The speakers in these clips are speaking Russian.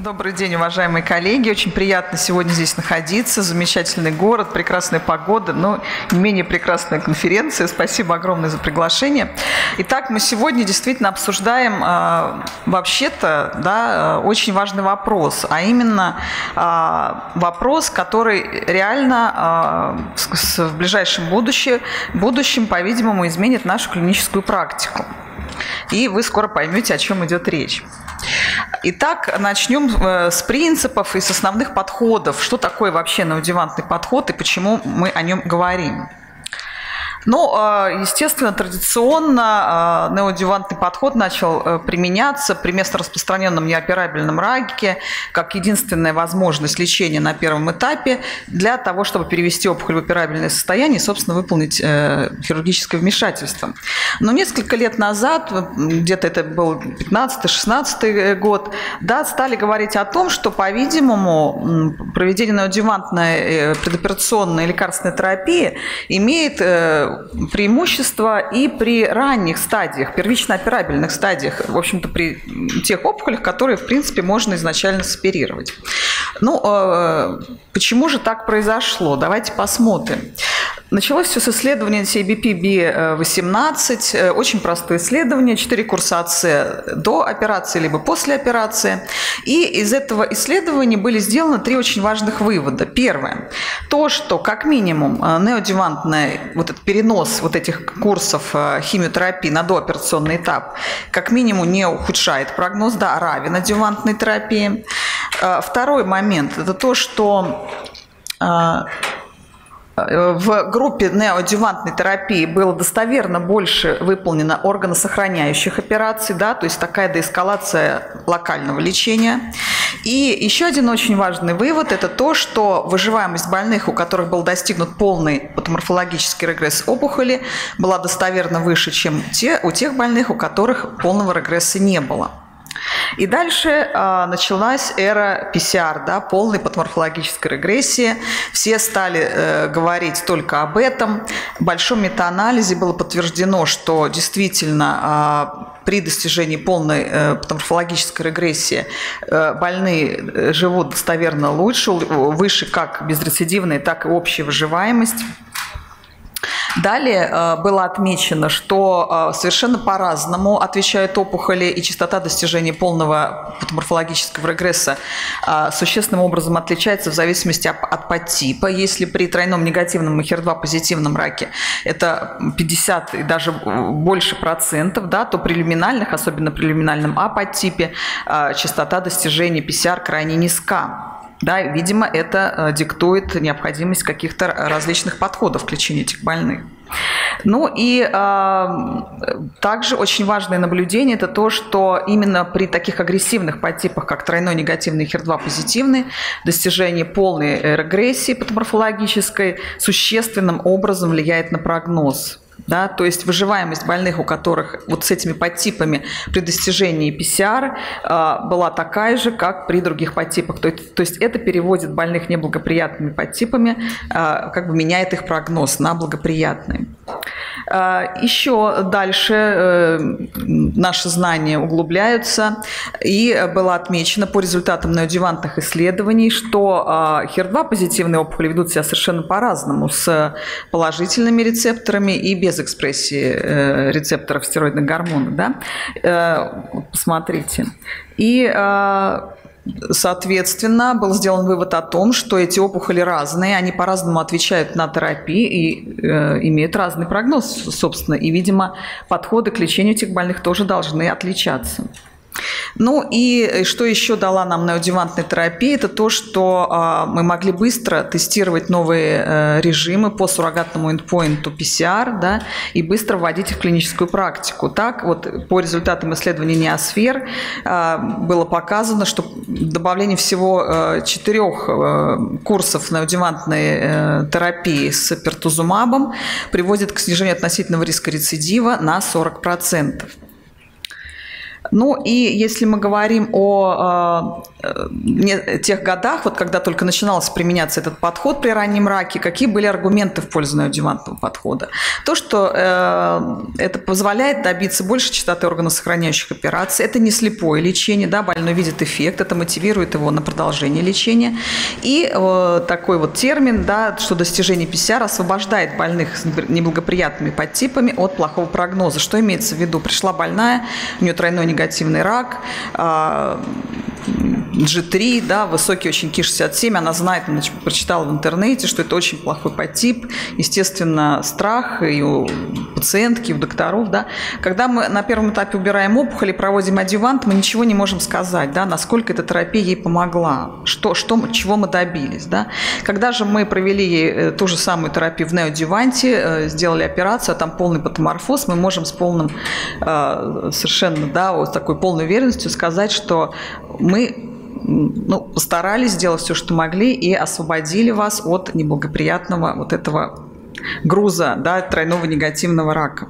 Добрый день, уважаемые коллеги. Очень приятно сегодня здесь находиться. Замечательный город, прекрасная погода, но не менее прекрасная конференция. Спасибо огромное за приглашение. Итак, мы сегодня действительно обсуждаем э, вообще-то да, очень важный вопрос, а именно э, вопрос, который реально э, с, в ближайшем будущем, будущем, по-видимому, изменит нашу клиническую практику. И вы скоро поймете, о чем идет речь. Итак, начнем э, с принципов и с основных подходов. Что такое вообще неодевантный подход и почему мы о нем говорим? Ну, а, естественно, традиционно а, неодевантный подход начал э, применяться при местораспространенном неоперабельном раке как единственная возможность лечения на первом этапе для того, чтобы перевести опухоль в операбельное состояние и, собственно, выполнить э, хирургическое вмешательство. Но несколько лет назад, где-то это был 15-16 год, да, стали говорить о том, что, по-видимому, проведение неодевантной э, предоперационной лекарственной терапии имеет преимущество и при ранних стадиях, первично-операбельных стадиях, в общем-то, при тех опухолях, которые, в принципе, можно изначально соперировать. Ну, э, почему же так произошло? Давайте посмотрим. Началось все с исследования CBP-B18. Э, очень простое исследование, 4 курса АЦ до операции либо после операции. И из этого исследования были сделаны три очень важных вывода. Первое. То, что как минимум э, неодевантный вот этот перенос вот этих курсов э, химиотерапии на дооперационный этап как минимум не ухудшает прогноз, да, равен адювантной терапии. Второй момент – это то, что в группе неоадювантной терапии было достоверно больше выполнено органосохраняющих операций, да, то есть такая деэскалация локального лечения. И еще один очень важный вывод – это то, что выживаемость больных, у которых был достигнут полный патоморфологический регресс опухоли, была достоверно выше, чем те, у тех больных, у которых полного регресса не было. И дальше э, началась эра PCR, да, полной патоморфологической регрессии. Все стали э, говорить только об этом. В большом метаанализе было подтверждено, что действительно э, при достижении полной э, патоморфологической регрессии э, больные э, живут достоверно лучше, выше как безрецидивная, так и общая выживаемость. Далее э, было отмечено, что э, совершенно по-разному отвечают опухоли, и частота достижения полного патоморфологического регресса э, существенным образом отличается в зависимости от подтипа. Если при тройном негативном и HER2 позитивном раке это 50 и даже больше процентов, да, то при люминальных, особенно при люминальном А подтипе, частота достижения PCR крайне низка. Да, видимо, это э, диктует необходимость каких-то различных подходов к лечению этих больных. Ну и э, также очень важное наблюдение – это то, что именно при таких агрессивных подтипах, как тройной негативный HER2 позитивный, достижение полной регрессии патоморфологической существенным образом влияет на прогноз да, то есть выживаемость больных, у которых вот с этими подтипами при достижении ПЦР э, была такая же, как при других подтипах. То, то есть это переводит больных неблагоприятными подтипами, э, как бы меняет их прогноз на благоприятный. Э, еще дальше э, наши знания углубляются, и было отмечено по результатам неодевантных исследований, что э, HER2 позитивные опухоли ведут себя совершенно по-разному с положительными рецепторами и без экспрессии э, рецепторов стероидных гормонов, да, э, посмотрите. И э, Соответственно, был сделан вывод о том, что эти опухоли разные, они по-разному отвечают на терапию и э, имеют разный прогноз, собственно. И, видимо, подходы к лечению этих больных тоже должны отличаться. Ну и э, что еще дала нам неодевантная терапия, это то, что а, мы могли быстро тестировать новые э, режимы по суррогатному endpoint PCR да, и быстро вводить их в клиническую практику. Так вот по результатам исследования неосфер а, было показано, что добавление всего э, четырех курсов неодевантной терапии с пертузумабом приводит к снижению относительного риска рецидива на 40%. Ну и если мы говорим о э, тех годах, вот когда только начинался применяться этот подход при раннем раке, какие были аргументы в пользу неодювантного подхода? То, что э, это позволяет добиться большей частоты органосохраняющих операций, это не слепое лечение, да, больной видит эффект, это мотивирует его на продолжение лечения. И э, такой вот термин, да, что достижение ПСР освобождает больных с неблагоприятными подтипами от плохого прогноза. Что имеется в виду? Пришла больная, у нее тройной негативный рак, а, G3, да, высокий очень КИ-67, она знает, она прочитала в интернете, что это очень плохой подтип. Естественно, страх и у пациентки, и у докторов, да. Когда мы на первом этапе убираем опухоль и проводим адювант, мы ничего не можем сказать, да, насколько эта терапия ей помогла, что, что, чего мы добились, да. Когда же мы провели ей э, ту же самую терапию в неодюванте, э, сделали операцию, а там полный патоморфоз, мы можем с полным, э, совершенно, да, вот такой полной уверенностью сказать, что мы ну, постарались сделать все, что могли, и освободили вас от неблагоприятного вот этого груза, да, тройного негативного рака.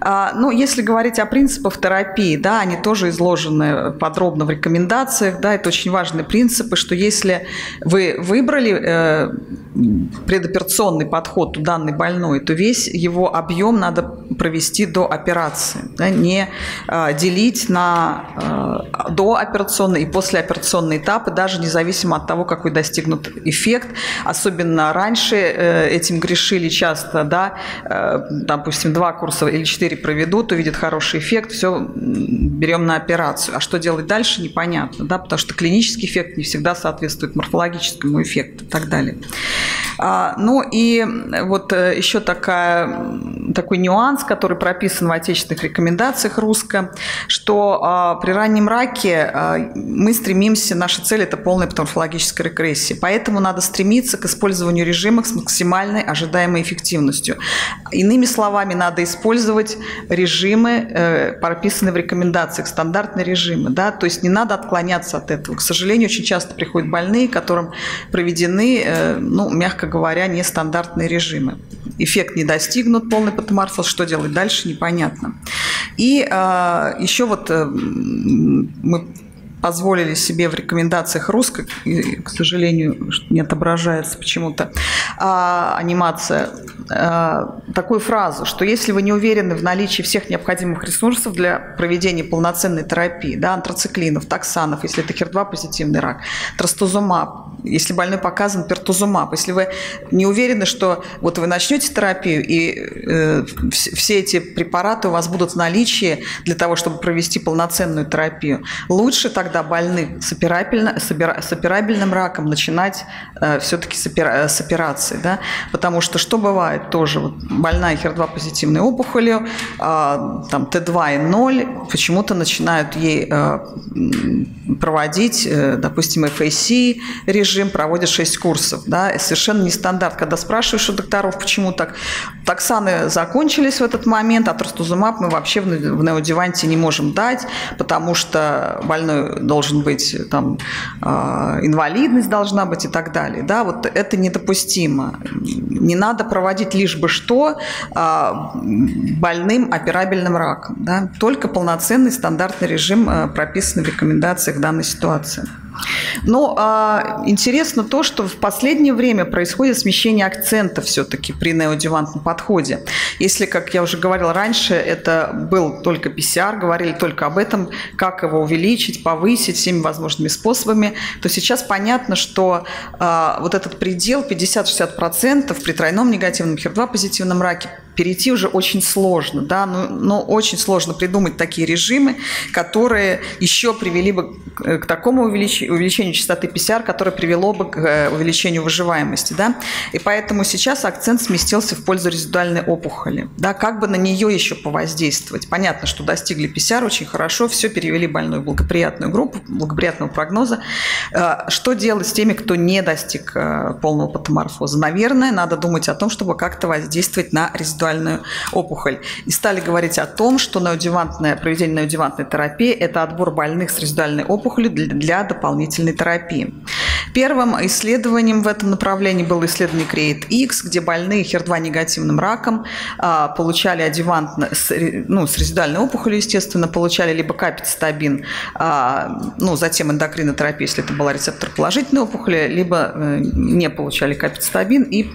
А, ну, если говорить о принципах терапии, да, они тоже изложены подробно в рекомендациях, да, это очень важные принципы, что если вы выбрали э, предоперационный подход у данной больной, то весь его объем надо провести до операции, да, не э, делить на э, дооперационный и послеоперационный этапы, даже независимо от того, какой достигнут эффект. Особенно раньше э, этим грешили часто, да, э, допустим, два курса или четыре проведут, увидят хороший эффект, все, берем на операцию. А что делать дальше, непонятно, да, потому что клинический эффект не всегда соответствует морфологическому эффекту и так далее. А, ну и вот э, еще такая, такой нюанс, который прописан в отечественных рекомендациях русско, что а, при раннем раке а, мы стремимся, наша цель – это полная патоморфологическая регрессия. Поэтому надо стремиться к использованию режимов с максимальной ожидаемой эффективностью. Иными словами, надо использовать режимы, э, прописанные в рекомендациях, стандартные режимы. Да? То есть не надо отклоняться от этого. К сожалению, очень часто приходят больные, которым проведены, э, ну, мягко говоря, нестандартные режимы. Эффект не достигнут, полный патоморфоз, что делать дальше, непонятно. И э, еще вот э, мы позволили себе в рекомендациях русской, к сожалению, не отображается почему-то, а, анимация, а, такую фразу, что если вы не уверены в наличии всех необходимых ресурсов для проведения полноценной терапии, да, антрациклинов, токсанов, если это HER2 позитивный рак, трастузумаб, если больной показан пертузумаб, если вы не уверены, что вот вы начнете терапию, и э, все эти препараты у вас будут в наличии для того, чтобы провести полноценную терапию, лучше тогда больных с, операбельно, с операбельным раком начинать э, все-таки с, опера, с операции, да? потому что что бывает тоже, вот больная HER2 позитивной опухолью, э, там Т2 и 0, почему-то начинают ей э, проводить, э, допустим, FAC режим, проводят 6 курсов. Да? Совершенно не стандарт. Когда спрашиваешь у докторов, почему так, токсаны закончились в этот момент, а трастузумаб мы вообще в неодеванте не можем дать, потому что больной должен быть, там, а, инвалидность должна быть и так далее. Да? Вот это недопустимо. Не надо проводить лишь бы что а, больным операбельным раком. Да? Только полноценный стандартный режим а, прописан в рекомендациях в данной ситуации. Но а, интересно то, что в последнее время происходит смещение акцента все-таки при неодевантном подходе. Если, как я уже говорила раньше, это был только PCR, говорили только об этом, как его увеличить, повысить всеми возможными способами, то сейчас понятно, что а, вот этот предел 50-60% при тройном негативном HER2 позитивном раке перейти уже очень сложно, да, но, но очень сложно придумать такие режимы, которые еще привели бы к такому увеличению, увеличению частоты PCR, которое привело бы к э, увеличению выживаемости, да, и поэтому сейчас акцент сместился в пользу резидуальной опухоли, да, как бы на нее еще повоздействовать. Понятно, что достигли PCR очень хорошо, все перевели больную в благоприятную группу, благоприятного прогноза. Э, что делать с теми, кто не достиг э, полного патоморфоза? Наверное, надо думать о том, чтобы как-то воздействовать на резидуальную сексуальную опухоль. И стали говорить о том, что неодевантное, проведение неодевантной терапии – это отбор больных с резидуальной опухолью для, для дополнительной терапии. Первым исследованием в этом направлении было исследование CREATE-X, где больные HER2 негативным раком а, получали адювант с, ну, с резидуальной опухолью, естественно, получали либо капицетабин, а, ну, затем эндокринотерапию, если это была рецептор положительной опухоли, либо э, не получали капицетабин и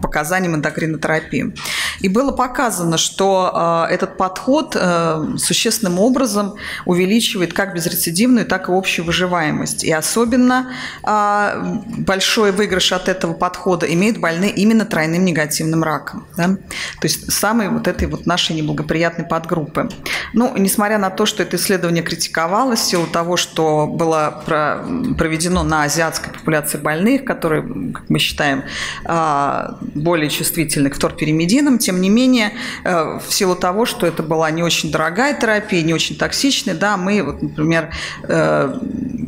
показаниям эндокринотерапии. И было показано, что э, этот подход э, существенным образом увеличивает как безрецидивную, так и общую выживаемость. И особенно э, большой выигрыш от этого подхода имеют больные именно тройным негативным раком. Да? То есть самой вот этой вот нашей неблагоприятной подгруппы. Ну, несмотря на то, что это исследование критиковалось в силу того, что было проведено на азиатской популяции больных, которые, как мы считаем, более чувствительны к торперимединам, тем не менее, э, в силу того, что это была не очень дорогая терапия, не очень токсичная, да, мы, вот, например, э,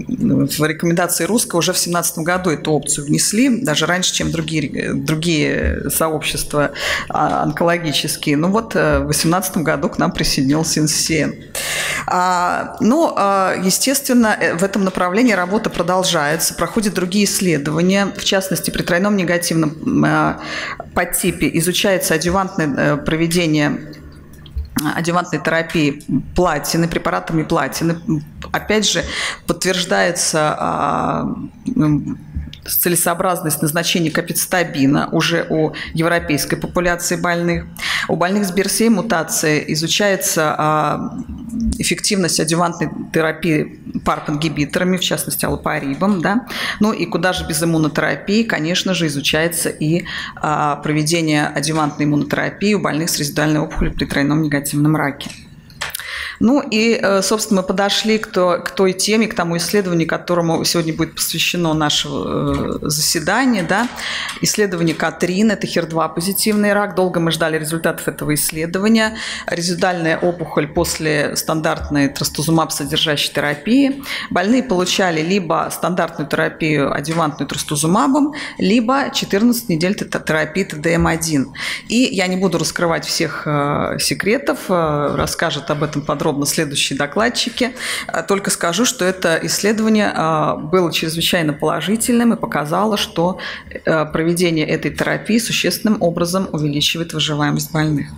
в рекомендации русского уже в 2017 году эту опцию внесли, даже раньше, чем другие, другие сообщества а, онкологические. Ну вот э, в 2018 году к нам присоединился НССН. А, ну, а, естественно, в этом направлении работа продолжается, проходят другие исследования, в частности, при тройном негативном подтипе изучается адювантное э, проведение адювантной терапии платины, препаратами платины. Опять же, подтверждается а, целесообразность назначения капицетабина уже у европейской популяции больных. У больных с БРСА мутацией изучается а, эффективность адювантной терапии ПАРП-ингибиторами, в частности, аллопарибом. Да? Ну и куда же без иммунотерапии, конечно же, изучается и а, проведение адювантной иммунотерапии у больных с резидуальной опухолью при тройном негативном раке. Ну и, э, собственно, мы подошли к, то, к той теме, к тому исследованию, которому сегодня будет посвящено наше э, заседание. Да? Исследование Катрин, это HER2 позитивный рак. Долго мы ждали результатов этого исследования. Резидуальная опухоль после стандартной трастузумаб содержащей терапии. Больные получали либо стандартную терапию адювантную трастузумабом, либо 14 недель терапии ТДМ-1. И я не буду раскрывать всех э, секретов, расскажет об этом подробно подробно следующие докладчики. А, только скажу, что это исследование а, было чрезвычайно положительным и показало, что э, проведение этой терапии существенным образом увеличивает выживаемость больных.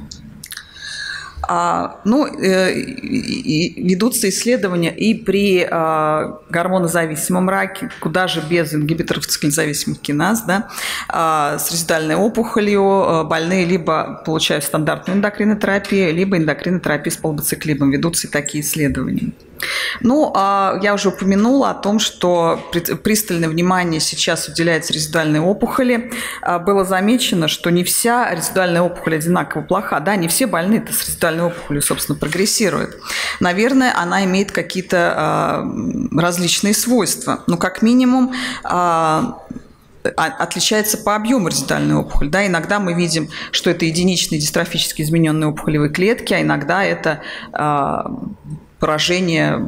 А, ну, э, ведутся исследования и при а, гормонозависимом раке, куда же без ингибиторов циклозависимых киназ, да, а, с резидуальной опухолью больные либо получают стандартную эндокринотерапию, либо эндокринотерапию с полбоциклибом. Ведутся и такие исследования. Ну, а я уже упомянула о том, что пристальное внимание сейчас уделяется резидуальной опухоли. А, было замечено, что не вся резидуальная опухоль одинаково плоха. Да, не все больные с резидуальной опухолью, собственно, прогрессируют. Наверное, она имеет какие-то а, различные свойства. Ну, как минимум, отличается по объему резидуальной опухоли. Да, иногда мы видим, что это единичные дистрофически измененные опухолевые клетки, а иногда это поражение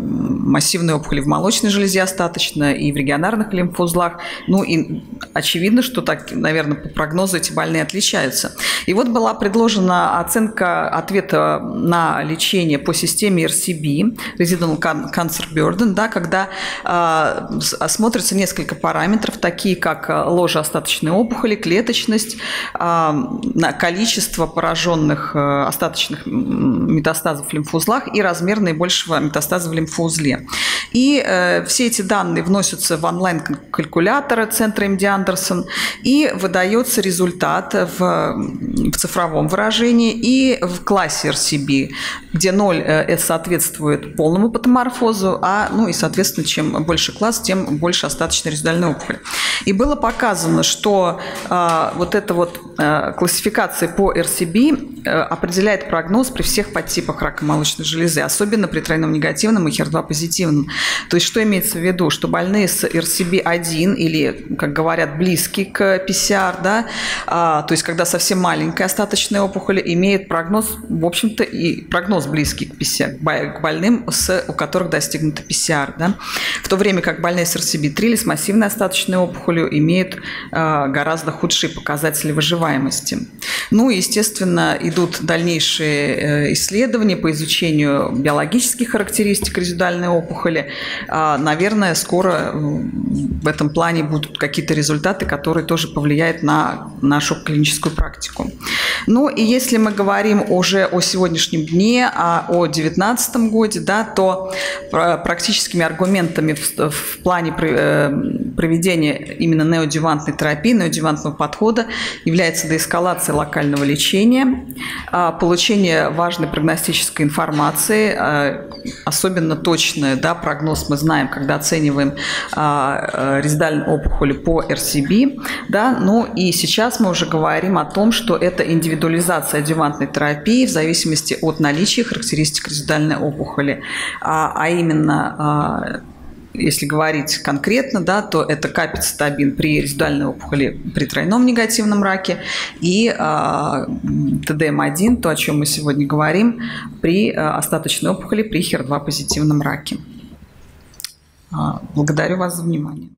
массивной опухоли в молочной железе остаточно и в регионарных лимфоузлах. Ну и очевидно, что так, наверное, по прогнозу эти больные отличаются. И вот была предложена оценка ответа на лечение по системе RCB, Residual Cancer Burden, да, когда э, смотрится несколько параметров, такие как ложа остаточной опухоли, клеточность, э, количество пораженных э, остаточных метастазов в лимфоузлах и размер наибольшего большего метастаза в лимфоузле. И э, все эти данные вносятся в онлайн-калькуляторы центра МД Андерсон, и выдается результат в, в цифровом выражении и в классе RCB, где 0 э, соответствует полному патоморфозу, а, ну и, соответственно, чем больше класс, тем больше остаточной резидуальной опухоли. И было показано, что э, вот эта вот э, классификация по RCB определяет прогноз при всех подтипах рака молочной железы, особенно при тройном негативном и HER2 позитивном. То есть что имеется в виду? Что больные с RCB1 или, как говорят, близкий к PCR, да, а, то есть когда совсем маленькая остаточная опухоль, имеют прогноз, в общем-то, и прогноз близкий к PCR, к больным, с, у которых достигнуто PCR. Да. то время как больные с РСБ-3 или с массивной остаточной опухолью имеют гораздо худшие показатели выживаемости. Ну и, естественно, идут дальнейшие исследования по изучению биологических характеристик резидуальной опухоли. Наверное, скоро в этом плане будут какие-то результаты, которые тоже повлияют на нашу клиническую практику. Ну и если мы говорим уже о сегодняшнем дне, а о 2019 годе, да, то практическими аргументами в, в плане э, проведения именно неодювантной терапии, неодювантного подхода является деэскалация локального лечения, а, получение важной прогностической информации, а, особенно точный да, прогноз мы знаем, когда оцениваем а, резидальные опухоли по РСБ, да, ну и сейчас мы уже говорим о том, что это индивидуализация адювантной терапии в зависимости от наличия характеристик резидальной опухоли, а, а именно а, если говорить конкретно, да, то это капицетабин при резидуальной опухоли при тройном негативном раке и э, ТДМ-1, то, о чем мы сегодня говорим, при э, остаточной опухоли при HER2 позитивном раке. Благодарю вас за внимание.